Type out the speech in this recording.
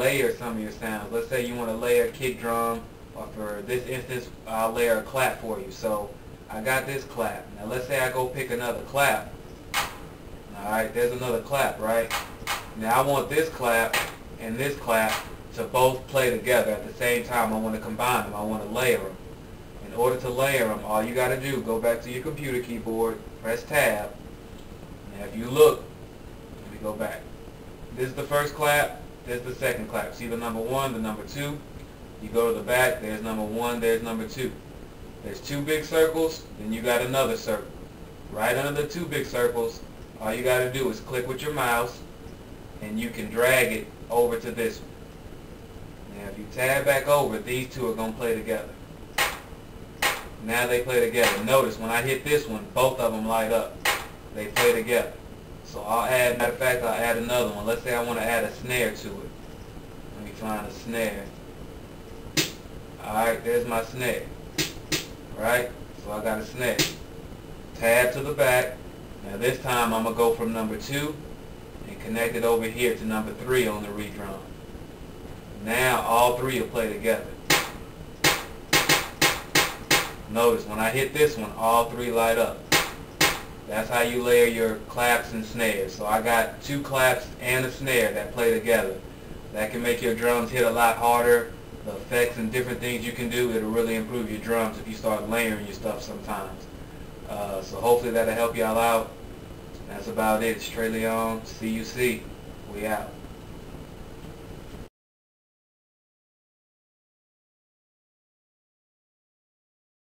layer some of your sounds. Let's say you want to layer a kick drum, or for this instance, I'll layer a clap for you. So I got this clap. Now let's say I go pick another clap. Alright, there's another clap, right? Now I want this clap and this clap to both play together at the same time. I want to combine them. I want to layer them. In order to layer them, all you got to do, go back to your computer keyboard, press tab. Now if you look, let me go back. This is the first clap, this is the second clap. See the number one, the number two. You go to the back, there's number one, there's number two. There's two big circles, then you got another circle. Right under the two big circles, all you got to do is click with your mouse, and you can drag it over to this one. Now if you tab back over, these two are going to play together. Now they play together. Notice when I hit this one, both of them light up. They play together. So I'll add, matter of fact, I'll add another one. Let's say I want to add a snare to it. Let me find a snare. Alright, there's my snare. Right? So I got a snare. Tab to the back. Now this time I'm going to go from number 2 and connect it over here to number 3 on the Redrum. Now all three will play together. Notice when I hit this one, all three light up. That's how you layer your claps and snares. So I got two claps and a snare that play together. That can make your drums hit a lot harder. The effects and different things you can do, it'll really improve your drums if you start layering your stuff sometimes. Uh, so hopefully that'll help y'all out. That's about it. Treleon, CUC. We out.